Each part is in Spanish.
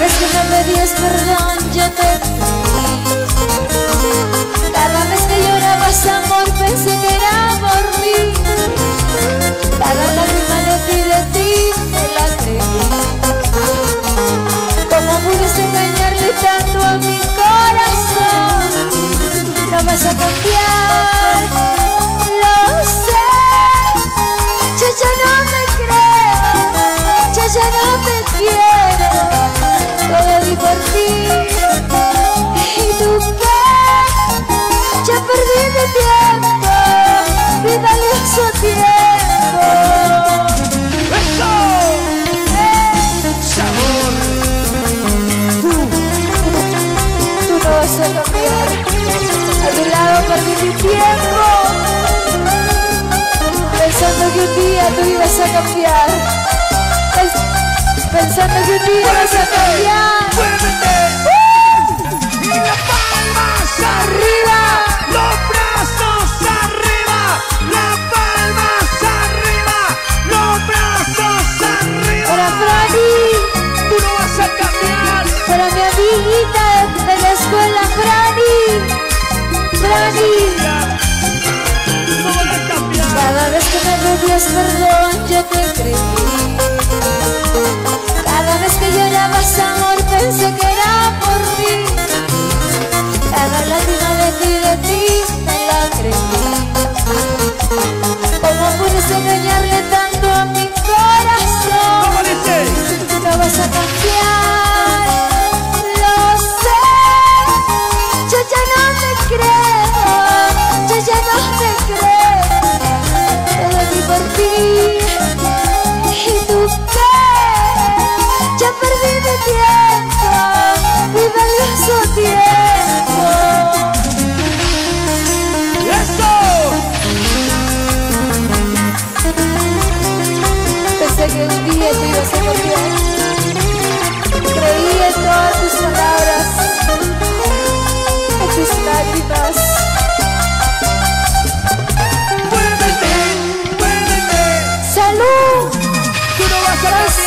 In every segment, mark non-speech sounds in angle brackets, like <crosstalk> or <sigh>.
vez que me pedías perdón yo te pedí. Cada vez que llorabas amor pensé que A tu lado perdí mi tiempo. Pensando que un día tú ibas a cambiar. Pensando que un día vas a cambiar. Cada vez que me pedías perdón, yo te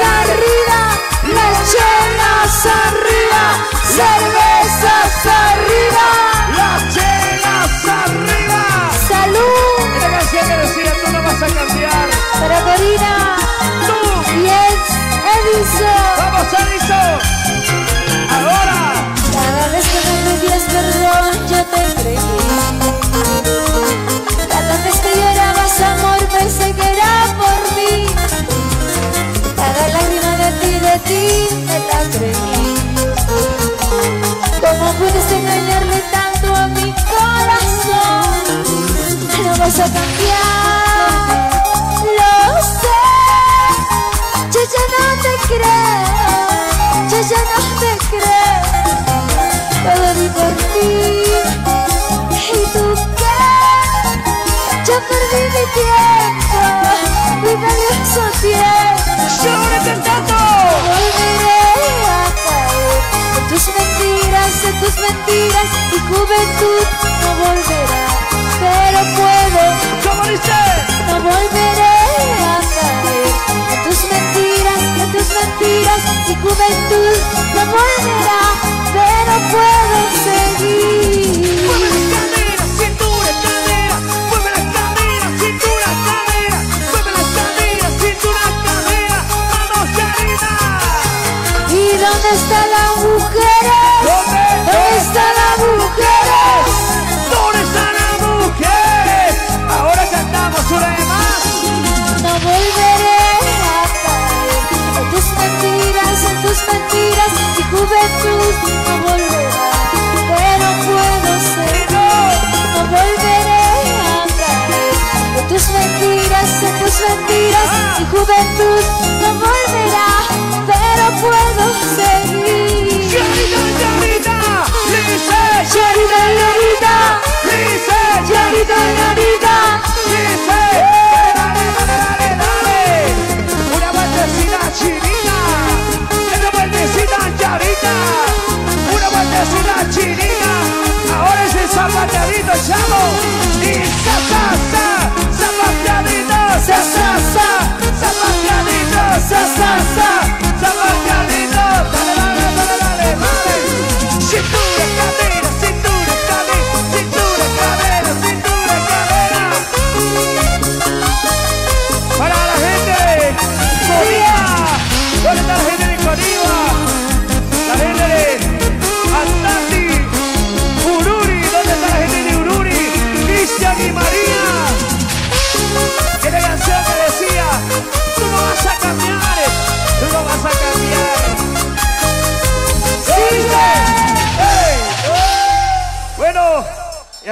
arriba, mechelas arriba, cervezas arriba. vas a cambiar, lo sé. Yo ya no te creo, yo ya no te creo. Todo di por ti, ¿y tú qué? Yo perdí mi tiempo, mi valioso tiempo. ¡Llora cantando! Volveré a caer en tus mentiras, en tus mentiras. Mi juventud no volverá, pero puedo. mi juventud se volverá, pero puedes seguir. Juventud no volverá, pero puedo seguir. Yarita, Yarita, Yarita, Yarita. dice, dale, dale, dale, dale. Una vueltecita chinita, una vueltecita Yarita, una vueltecita chinita. Ahora es el zapateadito, chamo. Y sa, sa, sa, zapateadito, sa, sa, zapateadito, sa, sa, sa,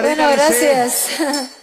Bueno, gracias. <laughs>